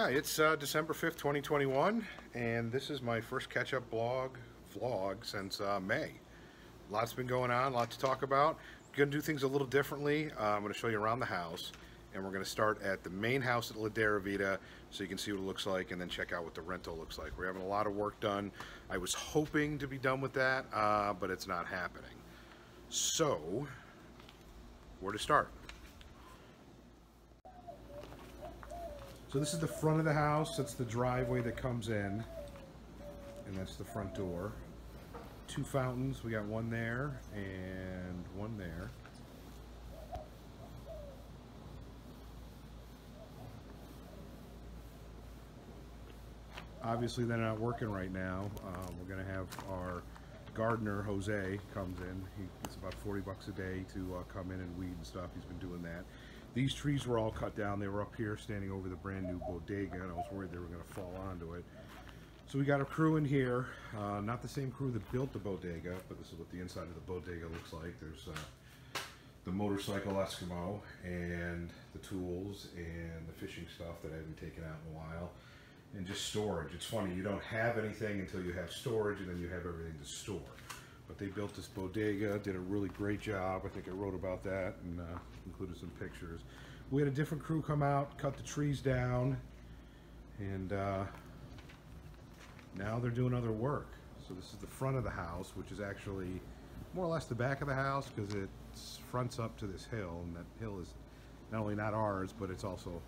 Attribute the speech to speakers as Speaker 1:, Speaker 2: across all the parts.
Speaker 1: Yeah, it's uh, December 5th, 2021, and this is my first catch-up blog vlog since uh, May. Lots been going on, lots to talk about. Gonna do things a little differently. Uh, I'm gonna show you around the house, and we're gonna start at the main house at Ladera Vida, so you can see what it looks like, and then check out what the rental looks like. We're having a lot of work done. I was hoping to be done with that, uh, but it's not happening. So, where to start? So this is the front of the house. That's the driveway that comes in. And that's the front door. Two fountains. We got one there and one there. Obviously they're not working right now. Um, we're going to have our gardener, Jose, comes in. He, it's about 40 bucks a day to uh, come in and weed and stuff. He's been doing that. These trees were all cut down. They were up here standing over the brand new bodega and I was worried they were going to fall onto it. So we got a crew in here, uh, not the same crew that built the bodega, but this is what the inside of the bodega looks like. There's uh, the motorcycle Eskimo and the tools and the fishing stuff that I haven't taken out in a while and just storage. It's funny, you don't have anything until you have storage and then you have everything to store. But they built this bodega, did a really great job. I think I wrote about that and uh, included some pictures. We had a different crew come out, cut the trees down, and uh, now they're doing other work. So this is the front of the house, which is actually more or less the back of the house because it fronts up to this hill, and that hill is not only not ours, but it's also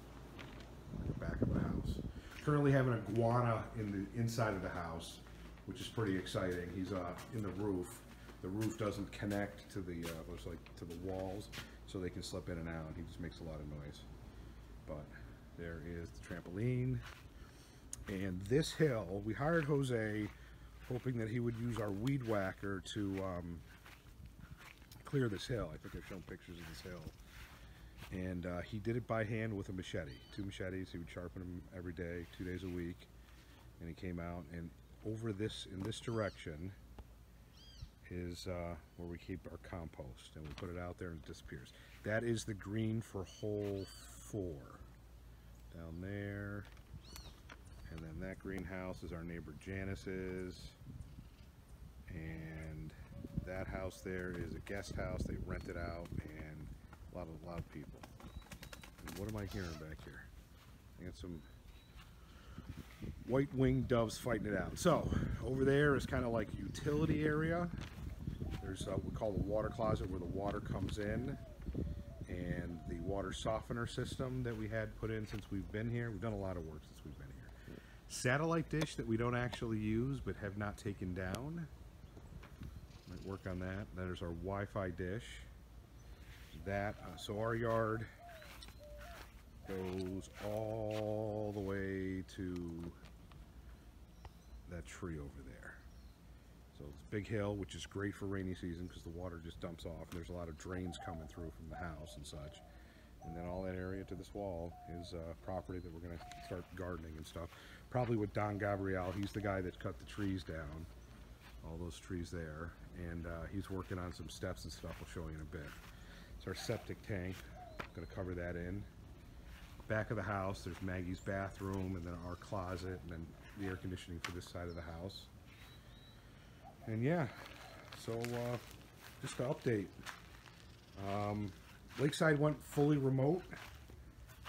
Speaker 1: the back of the house. Currently having a iguana in the inside of the house which is pretty exciting. He's uh, in the roof. The roof doesn't connect to the uh, looks like to the walls, so they can slip in and out. He just makes a lot of noise. But there is the trampoline, and this hill. We hired Jose, hoping that he would use our weed whacker to um, clear this hill. I think I've shown pictures of this hill. And uh, he did it by hand with a machete, two machetes. He would sharpen them every day, two days a week. And he came out and over this in this direction is uh, where we keep our compost and we put it out there and it disappears. That is the green for hole four. Down there. And then that greenhouse is our neighbor Janice's. And that house there is a guest house. They rent it out and a lot of, a lot of people. And what am I hearing back here? I got some white-winged doves fighting it out. So over there is kind of like utility area. There's what we call the water closet where the water comes in and the water softener system that we had put in since we've been here. We've done a lot of work since we've been here. Satellite dish that we don't actually use but have not taken down. Might work on that. There's our Wi-Fi dish. That, uh, so our yard goes all the way to that tree over there. So it's a big hill, which is great for rainy season because the water just dumps off. And there's a lot of drains coming through from the house and such. And then all that area to this wall is uh, property that we're going to start gardening and stuff. Probably with Don Gabriel. He's the guy that cut the trees down. All those trees there. And uh, he's working on some steps and stuff. We'll show you in a bit. It's our septic tank. Going to cover that in back of the house, there's Maggie's bathroom, and then our closet, and then the air conditioning for this side of the house. And yeah, so uh, just to update. Um, Lakeside went fully remote,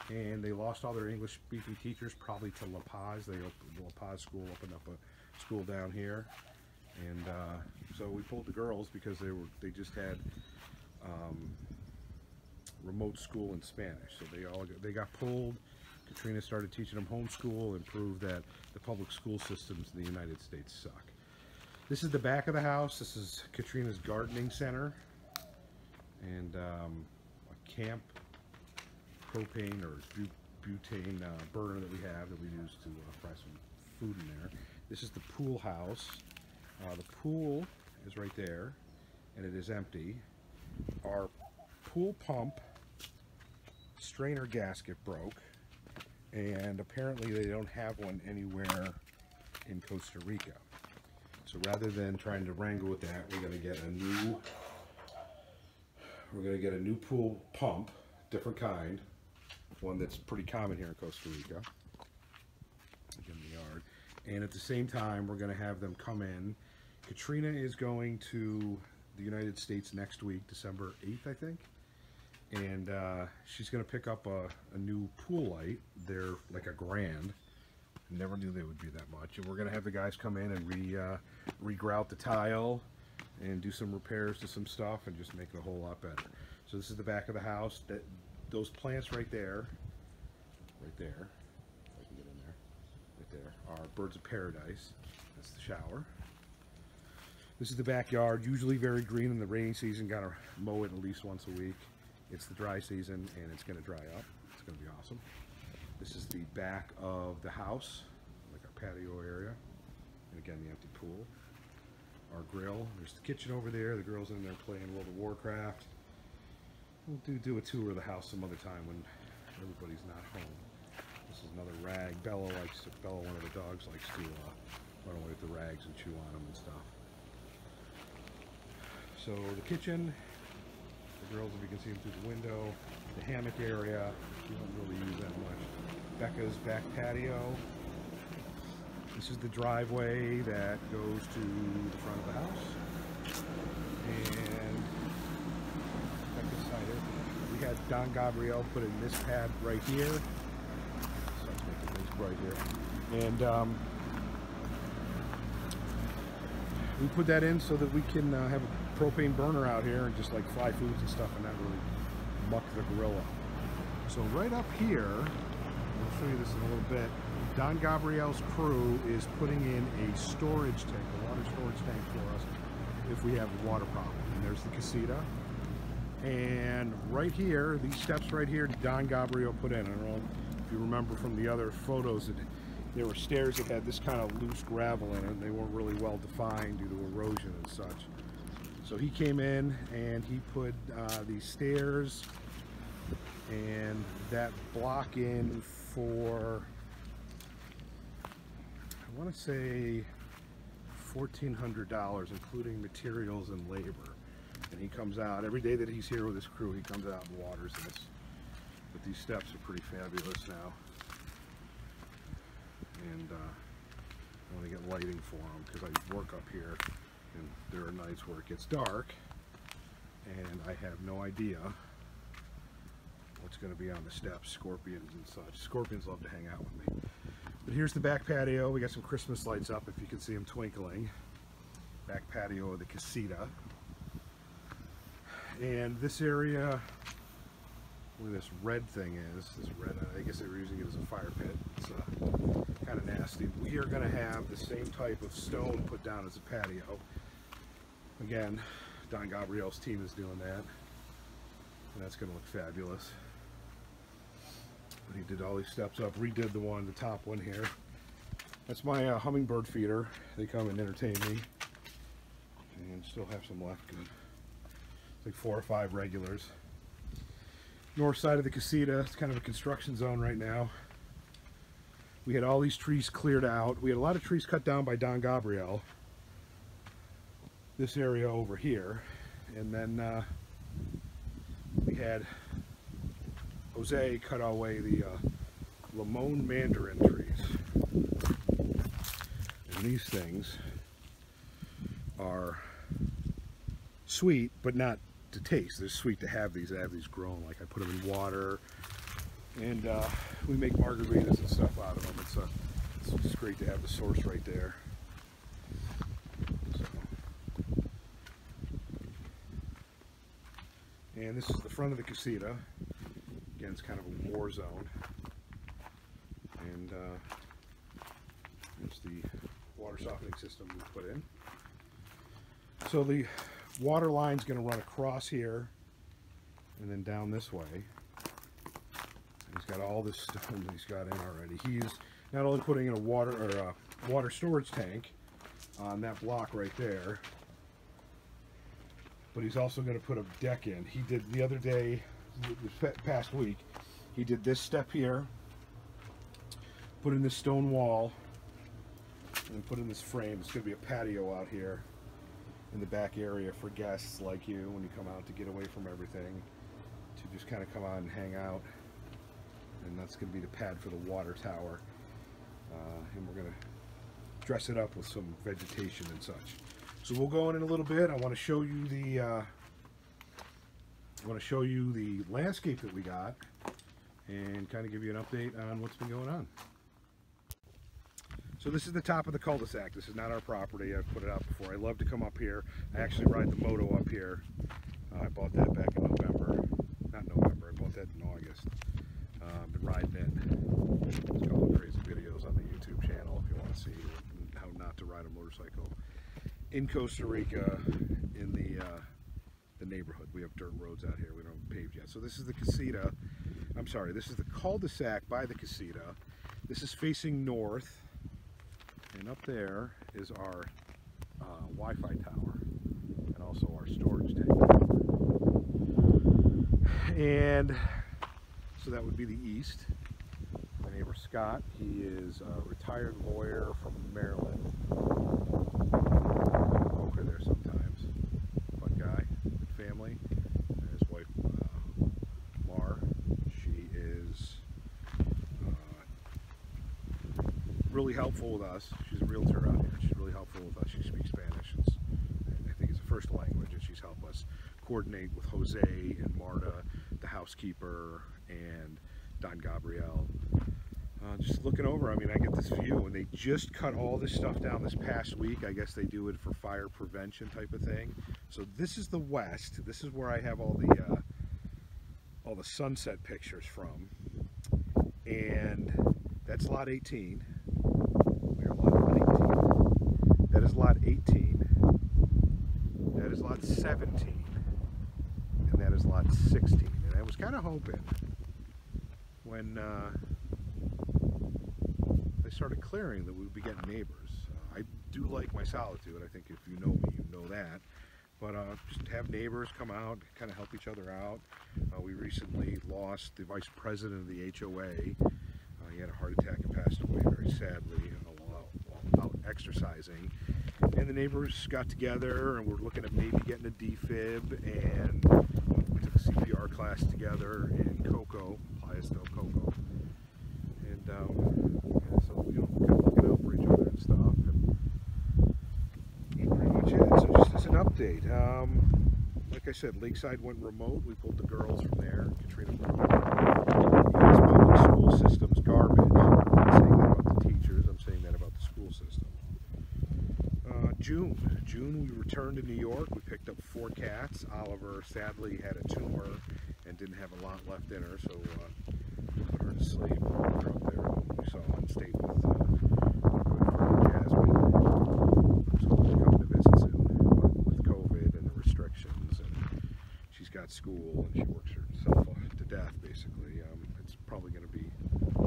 Speaker 1: and they lost all their English-speaking teachers, probably to La Paz. They opened La Paz school, opened up a school down here, and uh, so we pulled the girls because they were they just had um, remote school in Spanish. So they all got, they got pulled. Katrina started teaching them homeschool and proved that the public school systems in the United States suck. This is the back of the house. This is Katrina's gardening center and um, a camp propane or butane uh, burner that we have that we use to uh, fry some food in there. This is the pool house. Uh, the pool is right there and it is empty. Our pool pump strainer gasket broke and apparently they don't have one anywhere in Costa Rica. So rather than trying to wrangle with that, we're going to get a new we're going to get a new pool pump, different kind, one that's pretty common here in Costa Rica. again the yard. And at the same time, we're gonna have them come in. Katrina is going to the United States next week, December eighth, I think. And uh, she's gonna pick up a, a new pool light. They're like a grand. Never knew they would be that much. And we're gonna have the guys come in and re uh, regrout the tile and do some repairs to some stuff and just make it a whole lot better. So this is the back of the house. That those plants right there, right there, I can get in there, right there, are birds of paradise. That's the shower. This is the backyard, usually very green in the rainy season. Gotta mow it at least once a week. It's the dry season and it's gonna dry up. It's gonna be awesome. This is the back of the house, like our patio area. And again, the empty pool. Our grill. There's the kitchen over there. The girls in there playing World of Warcraft. We'll do, do a tour of the house some other time when everybody's not home. This is another rag. Bella likes to, Bella, one of the dogs, likes to uh, run away with the rags and chew on them and stuff. So the kitchen, the girls, if you can see them through the window, the hammock area, we don't really use that much. Becca's back patio. This is the driveway that goes to the front of the house. And Becca's side of We had Don Gabriel put in this pad right here. So right here. And um, we put that in so that we can uh, have a propane burner out here and just like fry foods and stuff and not really muck the grill up. So right up here, I'll show you this in a little bit. Don Gabriel's crew is putting in a storage tank, a water storage tank for us if we have a water problem. And there's the casita. And right here, these steps right here, Don Gabriel put in. I don't know if you remember from the other photos that there were stairs that had this kind of loose gravel in it. They weren't really well defined due to erosion and such. So he came in and he put uh, these stairs and that block in for I want to say $1,400 including materials and labor. And he comes out every day that he's here with his crew he comes out and waters this. But these steps are pretty fabulous now. And uh, I want to get lighting for them because I work up here and there are nights where it gets dark and I have no idea what's going to be on the steps, scorpions and such. Scorpions love to hang out with me. But here's the back patio. We got some Christmas lights up if you can see them twinkling. Back patio of the casita. And this area, where this red thing is, this red, I guess they were using it as a fire pit. It's kind of nasty. We are going to have the same type of stone put down as a patio. Again, Don Gabriel's team is doing that. And that's going to look fabulous. But he did all these steps up, redid the one, the top one here. That's my uh, hummingbird feeder. They come and entertain me. And still have some left. Good. Like four or five regulars. North side of the casita, it's kind of a construction zone right now. We had all these trees cleared out. We had a lot of trees cut down by Don Gabriel. This area over here. And then uh, we had Jose cut away the uh, limon mandarin trees. And these things are sweet, but not to taste. They're sweet to have these. I have these grown. Like I put them in water, and uh, we make margaritas and stuff out of them. It's, a, it's just great to have the source right there. So. And this is the front of the casita. Again, it's kind of a war zone. And uh, there's the water softening system we put in. So the water line's going to run across here and then down this way. He's got all this stone he's got in already. He's not only putting in a water or a water storage tank on that block right there, but he's also going to put a deck in. He did the other day, this past week, he did this step here, put in this stone wall, and put in this frame. It's going to be a patio out here in the back area for guests like you when you come out to get away from everything, to just kind of come out and hang out. And that's going to be the pad for the water tower. Uh, and we're gonna dress it up with some vegetation and such. So we'll go in in a little bit. I want to show you the uh, I want to show you the landscape that we got and kind of give you an update on what's been going on. So this is the top of the cul-de-sac. This is not our property. I've put it out before. I love to come up here. I actually ride the moto up here. Uh, I bought that back in November. Not November, I bought that in August. Uh, I've been riding it. There's a crazy videos on the channel if you want to see how not to ride a motorcycle. In Costa Rica, in the uh, the neighborhood. We have dirt roads out here. We don't have paved yet. So this is the casita. I'm sorry, this is the cul-de-sac by the casita. This is facing north. And up there is our uh, Wi-Fi tower and also our storage tank. And so that would be the east. Neighbor Scott, he is a retired lawyer from Maryland. Over there sometimes. Fun guy, good family. And his wife, uh, Mar, she is uh, really helpful with us. She's a realtor out here. She's really helpful with us. She speaks Spanish. I think it's a first language, and she's helped us coordinate with Jose and Marta, the housekeeper, and Don Gabriel. Uh, just looking over, I mean, I get this view, and they just cut all this stuff down this past week. I guess they do it for fire prevention type of thing. So this is the west. This is where I have all the uh, all the sunset pictures from, and that's lot 18. We are lot 19. That is lot 18. That is lot 17, and that is lot 16. And I was kind of hoping when. Uh, started clearing that we would be getting neighbors. Uh, I do like my solitude. I think if you know me, you know that. But uh, just have neighbors come out, kind of help each other out. Uh, we recently lost the vice president of the HOA. Uh, he had a heart attack and passed away very sadly while, while out exercising. And the neighbors got together and we're looking at maybe getting a defib and we took a CPR class together in Coco, Playas del Coco. And um, yeah, so you know, kind of looking out for each other and stuff. And that's pretty much it. So just as an update, um, like I said, Lakeside went remote. We pulled the girls from there. Katrina them. This public school system's garbage. I'm saying that about the teachers. I'm saying that about the school system. Uh, June. June, we returned to New York. We picked up four cats. Oliver sadly had a tumor and didn't have a lot left in her, so uh, put her to sleep. We were up there. We saw and stayed with uh, our good friend Jasmine. So we'll come to visit soon. But with COVID and the restrictions, and she's got school and she works herself to death, basically. Um, it's probably going to be a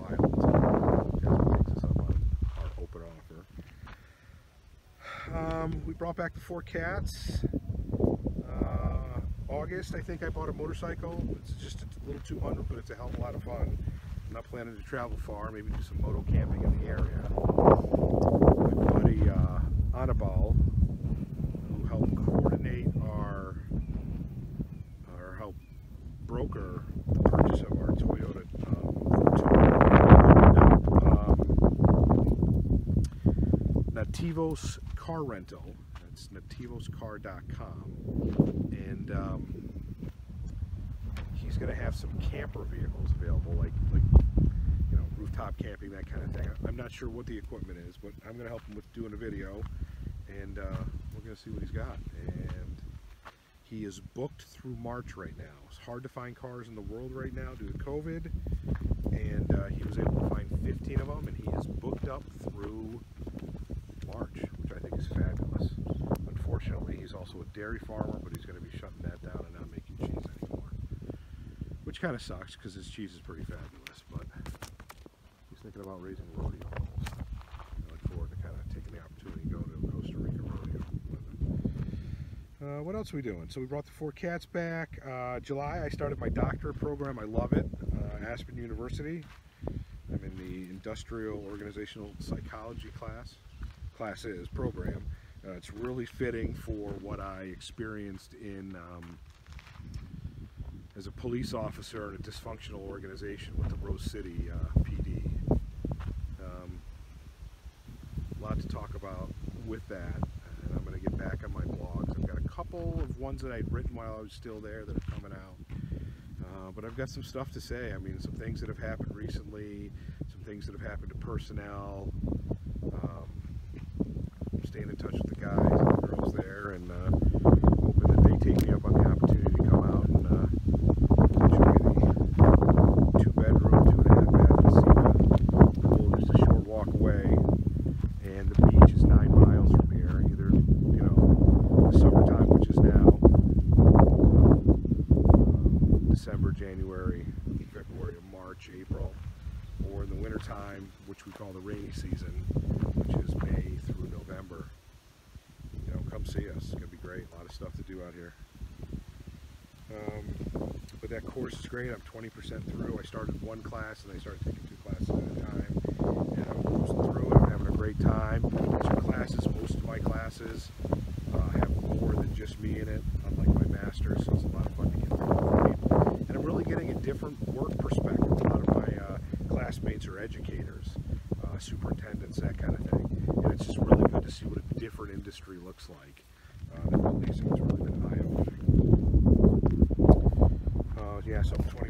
Speaker 1: while until takes us up on our open offer. Um, we brought back the four cats. Uh, August, I think I bought a motorcycle. It's just a little 200, but it's a hell of a lot of fun. I'm not planning to travel far, maybe do some moto camping in the area. My buddy uh, Anibal, who helped coordinate our, or help broker the purchase of our Toyota um, um, Nativos Car Rental. That's nativoscar.com. And um, he's going to have some camper vehicles available, like like you know rooftop camping, that kind of thing. I'm not sure what the equipment is, but I'm going to help him with doing a video, and uh, we're going to see what he's got. And he is booked through March right now. It's hard to find cars in the world right now due to COVID, and uh, he was able to find 15 of them, and he is booked up through March, which I think is fabulous. Unfortunately, he's also a dairy farmer, but he's going to be shutting that down and not making cheese anymore. Which kind of sucks because his cheese is pretty fabulous, but he's thinking about raising rodeo bulls. I look forward to kind of taking the opportunity to go to Costa Rica rodeo. Uh, what else are we doing? So we brought the four cats back. Uh, July, I started my doctorate program. I love it. Uh, Aspen University. I'm in the industrial organizational psychology class classes program. Uh, it's really fitting for what I experienced in um, as a police officer in a dysfunctional organization with the Rose City uh, PD. lot to talk about with that. And I'm going to get back on my blogs. I've got a couple of ones that I'd written while I was still there that are coming out. Uh, but I've got some stuff to say. I mean, some things that have happened recently, some things that have happened to personnel. Staying in touch with the guys and the girls there, and uh, hoping that they take me up on the opportunity to come out and uh, enjoy the two-bedroom, two-and-a-half bath casino. Pool just a short walk away, and the beach is nine miles from here. Either you know, the summertime, which is now, um, December, January, February, March, April, or in the wintertime, which we call the rainy season, which is May through November. You know, come see us. It's gonna be great. A lot of stuff to do out here. Um, but great. I'm 20% through. I started one class and I started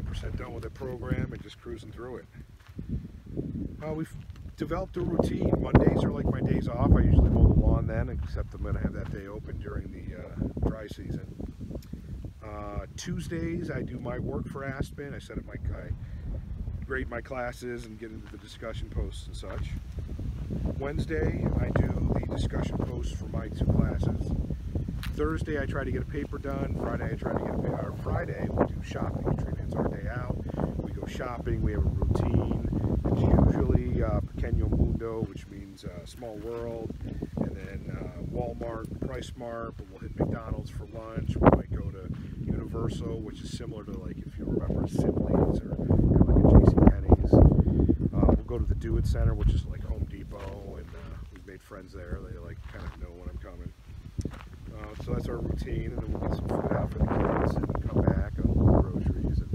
Speaker 1: 90% done with the program and just cruising through it. Uh, we've developed a routine. Mondays are like my days off. I usually mow the lawn then, except I'm going to have that day open during the uh, dry season. Uh, Tuesdays, I do my work for Aspen. I set up my, grade my classes and get into the discussion posts and such. Wednesday, I do the discussion posts for my two classes. Thursday, I try to get a paper done. Friday, I try to get a paper. Friday, we do shopping. It's our day out. We go shopping. We have a routine. It's usually uh, Pequeño Mundo, which means uh, small world, and then uh, Walmart, PriceSmart. But we'll hit McDonald's for lunch. We might go to Universal, which is similar to like if you remember Sibley's or kind of like a J.C. Penney's. Uh, we'll go to the Do Center, which is like Home Depot, and uh, we've made friends there. They like kind of know when I'm coming. Uh, so that's our routine, and then we'll get some food out for the kids and come back, I'll look at groceries, and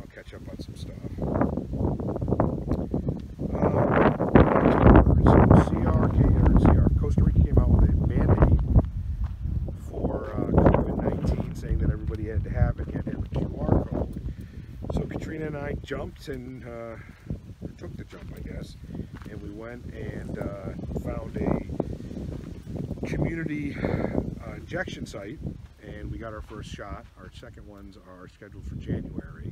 Speaker 1: I'll catch up on some stuff. Um, so CR, came- or CR, Costa Rica came out with a mandate for uh, COVID-19, saying that everybody had to have it, you had to have a QR code. So Katrina and I jumped and uh, took the jump, I guess, and we went and uh, found a community uh, injection site, and we got our first shot. Our second ones are scheduled for January.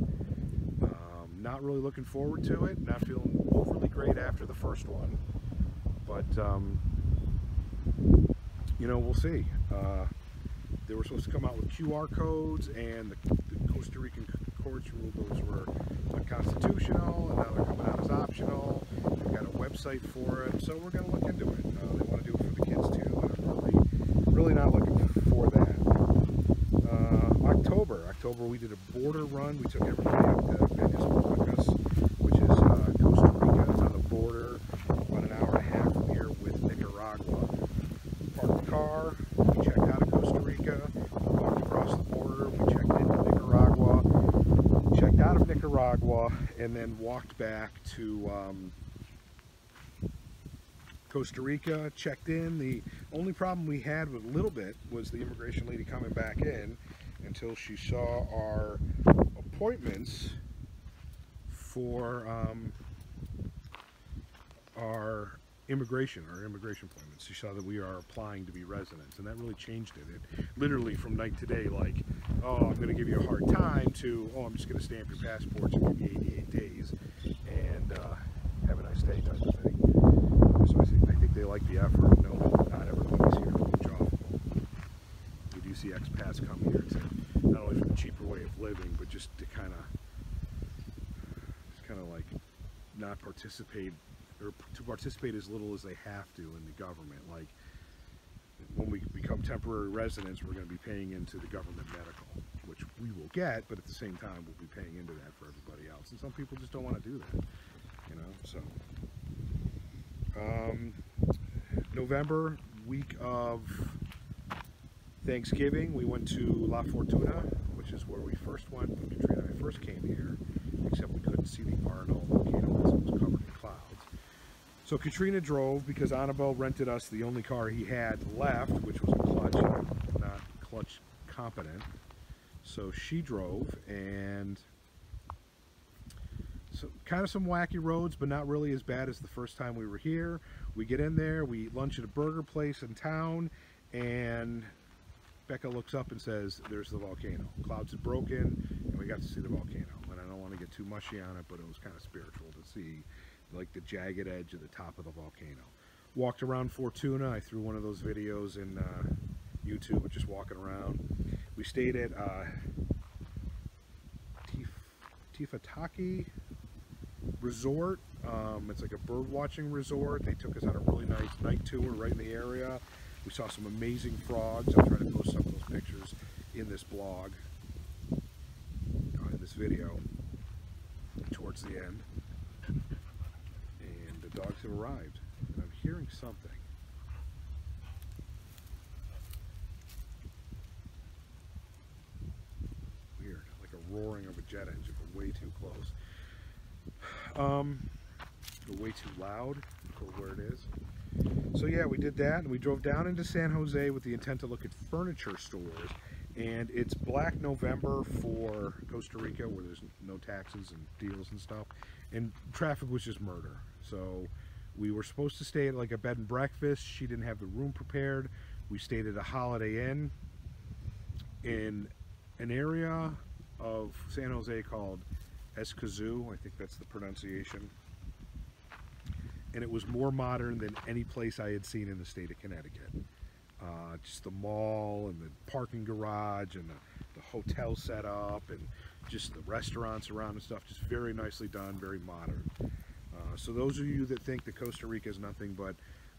Speaker 1: Um, not really looking forward to it. Not feeling overly great after the first one, but um, you know we'll see. Uh, they were supposed to come out with QR codes, and the, the Costa Rican courts ruled those were unconstitutional, and now they're coming out as optional. They've got a website for it, so we're going to look into it. Uh, they want to do it for the kids too, and I'm really, really not looking for that. Uh, October, October we did a border run. We took everybody up to Peñas Blancas, which is uh, Costa Rica. It's on the border, about an hour and a half from here with Nicaragua. Parked the car, we checked out of Costa Rica, walked across the border, we checked into Nicaragua, checked out of Nicaragua, and then walked back to um, Costa Rica, checked in. The only problem we had with a little bit was the immigration lady coming back in until she saw our appointments for um, our immigration, or immigration appointments. She saw that we are applying to be residents, and that really changed it. It literally from night to day, like, oh, I'm going to give you a hard time, to, oh, I'm just going to stamp your passports and give you 88 days, and uh, have a nice day type of thing. So I think, I think they like the effort. No, not everybody's here to do job. We do see expats come here to not only for the cheaper way of living, but just to kind of, kind of like not participate or to participate as little as they have to in the government. Like when we become temporary residents, we're going to be paying into the government medical, which we will get, but at the same time, we'll be paying into that for everybody else. And some people just don't want to do that, you know. So um, November week of Thanksgiving, we went to La Fortuna, which is where we first went when Katrina and I first came here, except we couldn't see the Arenal volcano because it was covered in clouds. So Katrina drove because Anibal rented us the only car he had left, which was a clutch, not clutch competent. So she drove and so kind of some wacky roads, but not really as bad as the first time we were here. We get in there, we eat lunch at a burger place in town, and Becca looks up and says, there's the volcano. Clouds had broken, and we got to see the volcano. And I don't want to get too mushy on it, but it was kind of spiritual to see like the jagged edge of the top of the volcano. Walked around Fortuna. I threw one of those videos in uh, YouTube, just walking around. We stayed at uh, Tif Tifakara Resort. Um, it's like a bird watching resort. They took us on a really nice night tour right in the area. We saw some amazing frogs. I'll try to post some of those pictures in this blog, uh, in this video, towards the end. Dogs have arrived. And I'm hearing something. Weird, like a roaring of a jet engine, but way too close. Um, way too loud for where it is. So yeah, we did that, and we drove down into San Jose with the intent to look at furniture stores. And it's Black November for Costa Rica, where there's no taxes and deals and stuff. And traffic was just murder. So we were supposed to stay at like a bed and breakfast. She didn't have the room prepared. We stayed at a Holiday Inn in an area of San Jose called Escazú. I think that's the pronunciation and it was more modern than any place I had seen in the state of Connecticut. Uh, just the mall and the parking garage and the, the hotel setup and just the restaurants around and stuff, just very nicely done, very modern. So those of you that think that Costa Rica is nothing but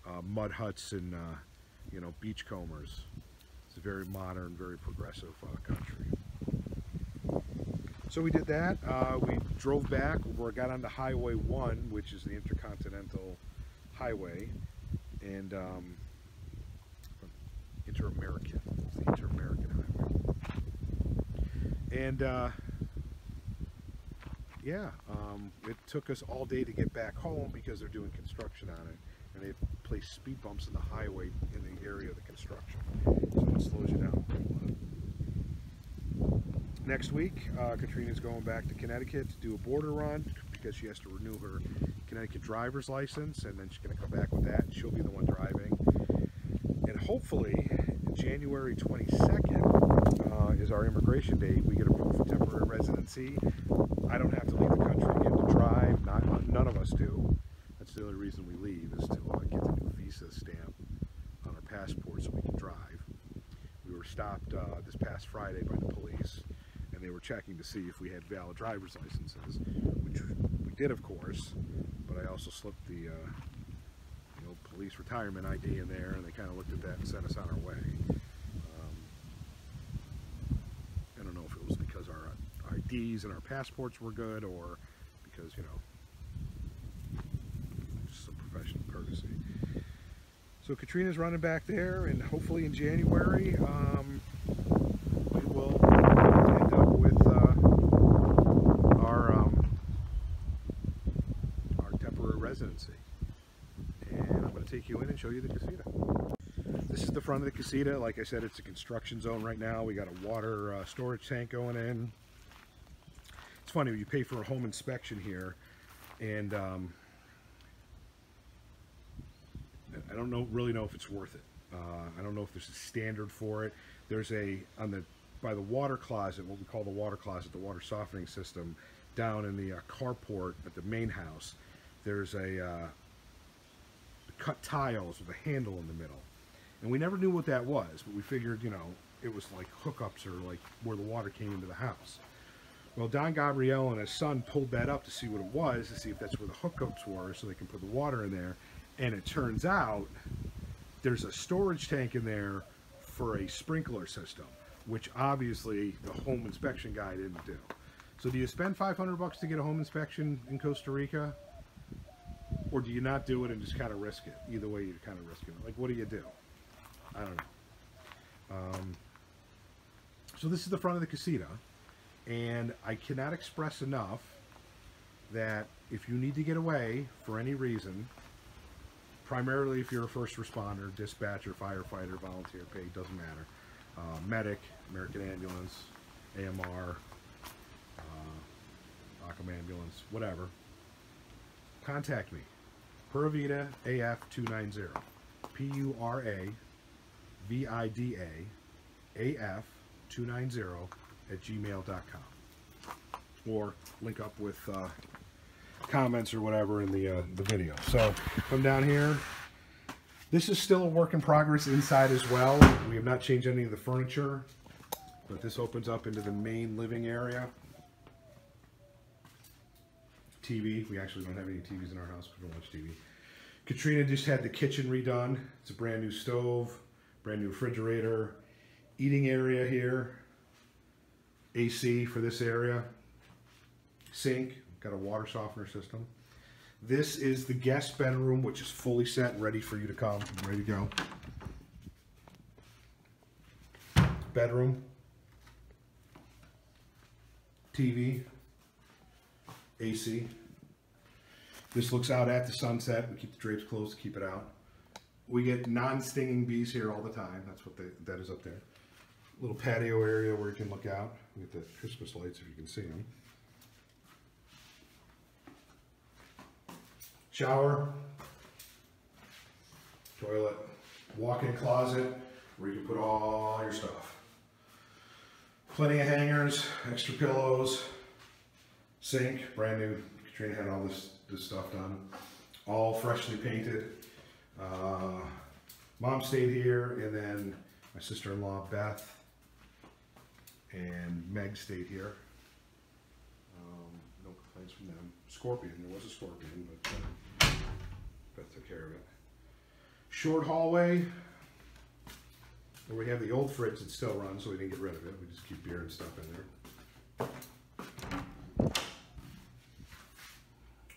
Speaker 1: uh, mud huts and uh, you know beachcombers, it's a very modern, very progressive uh, country. So we did that. Uh, we drove back. We got onto Highway 1, which is the Intercontinental Highway, and um, Inter-American. Inter-American Highway. And uh, yeah, um, it took us all day to get back home because they're doing construction on it, and they placed speed bumps in the highway in the area of the construction, so it slows you down next week, uh, Katrina's going back to Connecticut to do a border run because she has to renew her Connecticut driver's license, and then she's going to come back with that. She'll be the one driving. And hopefully, January 22nd uh, is our immigration date. We get approved for temporary residency. I don't have to leave the country again to drive. Not, none of us do. That's the only reason we leave is to uh, get the new visa stamp on our passport so we can drive. We were stopped uh, this past Friday by the police and they were checking to see if we had valid driver's licenses, which we did, of course, but I also slipped the uh, you know, police retirement ID in there, and they kind of looked at that and sent us on our way. Um, I don't know if it was because our IDs and our passports were good, or because, you know, just some professional courtesy. So Katrina's running back there, and hopefully in January, um, we will end up with uh, our, um, our temporary residency. And I'm going to take you in and show you the casita. This is the front of the casita. Like I said, it's a construction zone right now. We got a water uh, storage tank going in. Funny, you pay for a home inspection here, and um, I don't know really know if it's worth it. Uh, I don't know if there's a standard for it. There's a, on the by the water closet, what we call the water closet, the water softening system, down in the uh, carport at the main house there's a uh, cut tiles with a handle in the middle. And we never knew what that was, but we figured, you know, it was like hookups or like where the water came into the house. Well, Don Gabriel and his son pulled that up to see what it was, to see if that's where the hookups were, so they can put the water in there. And it turns out there's a storage tank in there for a sprinkler system, which obviously the home inspection guy didn't do. So do you spend 500 bucks to get a home inspection in Costa Rica? Or do you not do it and just kind of risk it? Either way, you're kind of risking it. Like, what do you do? I don't know. Um, so this is the front of the casita. And I cannot express enough that if you need to get away for any reason, primarily if you're a first responder, dispatcher, firefighter, volunteer paid, doesn't matter, uh, medic, American Ambulance, AMR, uh, Occam Ambulance, whatever, contact me. Puravida AF290. P-U-R-A V-I-D-A AF290 at gmail.com. Or link up with uh, comments or whatever in the uh, the video. So come down here. This is still a work in progress inside as well. We have not changed any of the furniture, but this opens up into the main living area. TV. We actually don't have any TVs in our house. We don't watch TV. Katrina just had the kitchen redone. It's a brand new stove, brand new refrigerator, eating area here, AC for this area, sink, got a water softener system. This is the guest bedroom, which is fully set, ready for you to come, ready to go. Bedroom, TV, AC. This looks out at the sunset. We keep the drapes closed to keep it out. We get non-stinging bees here all the time. That's what they, that is up there. Little patio area where you can look out. Get the Christmas lights if you can see them. Shower, toilet, walk-in closet where you can put all your stuff. Plenty of hangers, extra pillows, sink, brand new. Katrina had all this, this stuff done. All freshly painted. Uh, mom stayed here, and then my sister-in-law Beth and Meg stayed here. Um, no complaints from them. Scorpion, there was a scorpion, but uh, took care of it. Short hallway. Where we have the old fridge that still runs, so we didn't get rid of it. We just keep beer and stuff in there.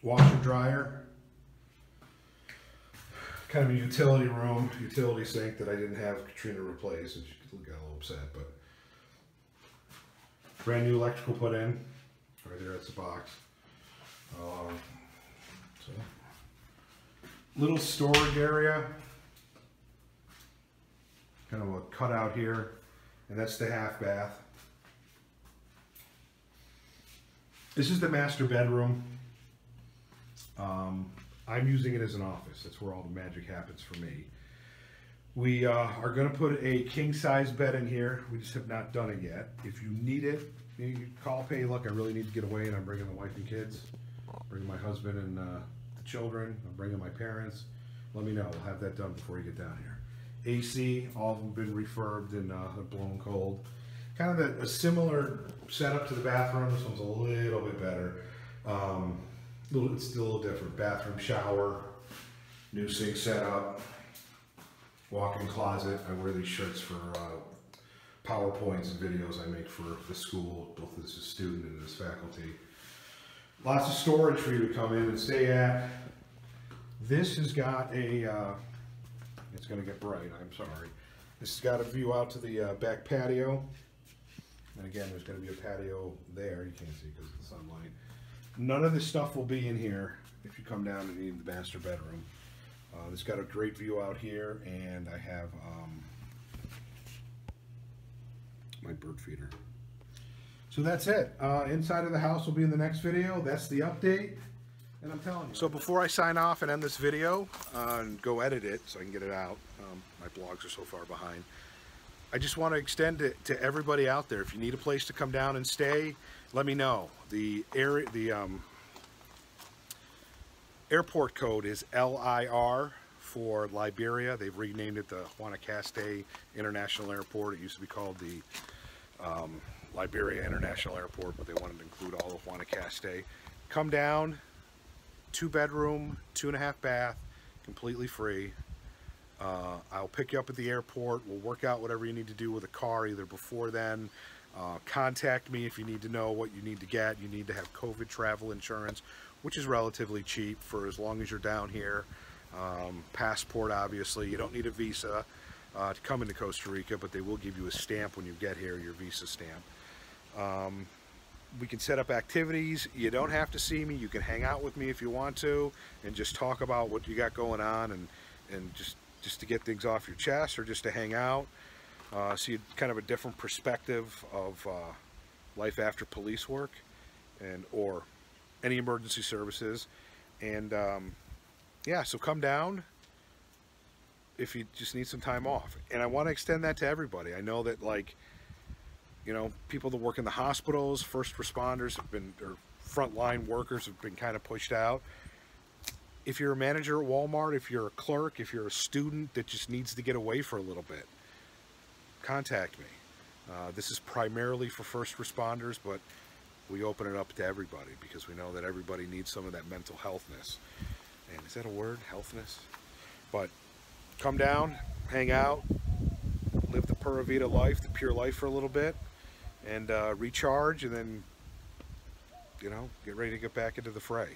Speaker 1: Washer dryer. Kind of a utility room, utility sink that I didn't have Katrina replace, and she got a little upset, but brand new electrical put in. Right there, that's the box. Uh, so, little storage area. Kind of a cutout here, and that's the half bath. This is the master bedroom. Um, I'm using it as an office. That's where all the magic happens for me. We uh, are going to put a king size bed in here. We just have not done it yet. If you need it, you call, pay. Look, I really need to get away, and I'm bringing the wife and kids, bringing my husband and uh, the children. I'm bringing my parents. Let me know. We'll have that done before you get down here. AC, all of them been refurbed and uh, blown cold. Kind of a, a, similar setup to the bathroom. This one's a little bit better. Um, little, it's still a little different. Bathroom, shower, new sink setup, walk-in closet. I wear these shirts for uh, PowerPoints and videos I make for the school, both as a student and as faculty. Lots of storage for you to come in and stay at. This has got a, uh, it's going to get bright, I'm sorry. This has got a view out to the uh, back patio. And again, there's going to be a patio there. You can't see because of the sunlight. None of this stuff will be in here if you come down and need the master bedroom. Uh, it's got a great view out here, and I have um, my bird feeder. So that's it. Uh, inside of the house will be in the next video. That's the update. And I'm telling you. So before I sign off and end this video uh, and go edit it so I can get it out, um, my blogs are so far behind. I just want to extend it to everybody out there. If you need a place to come down and stay, let me know. The area, the um, airport code is LIR for Liberia. They've renamed it the Guanacaste International Airport. It used to be called the um, Liberia International Airport, but they wanted to include all of Guanacaste. Come down, two bedroom, two and a half bath, completely free. Uh, I'll pick you up at the airport. We'll work out whatever you need to do with a car either before then. Uh, contact me if you need to know what you need to get. You need to have COVID travel insurance, which is relatively cheap for as long as you're down here. Um, passport, obviously. You don't need a visa uh, to come into Costa Rica, but they will give you a stamp when you get here, your visa stamp. Um, we can set up activities. You don't have to see me. You can hang out with me if you want to and just talk about what you got going on and and just just to get things off your chest or just to hang out, uh, see kind of a different perspective of uh, life after police work, and or any emergency services, and um, yeah, so come down if you just need some time off. And I want to extend that to everybody. I know that like, you know, people that work in the hospitals, first responders have been, or frontline workers have been kind of pushed out. If you're a manager at Walmart, if you're a clerk, if you're a student that just needs to get away for a little bit, contact me. Uh, this is primarily for first responders, but we open it up to everybody because we know that everybody needs some of that mental healthness. And is that a word, healthness? But come down, hang out, live the Pura Vida life, the pure life for a little bit, and uh, recharge, and then, you know, get ready to get back into the fray.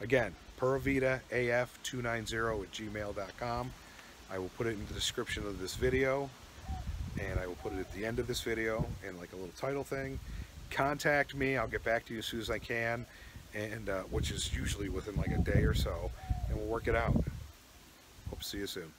Speaker 1: Again, Pura Vida AF290 at gmail.com. I will put it in the description of this video, and I will put it at the end of this video, and like a little title thing. Contact me, I'll get back to you as soon as I can, and uh, which is usually within like a day or so, and we'll work it out. Hope to see you soon.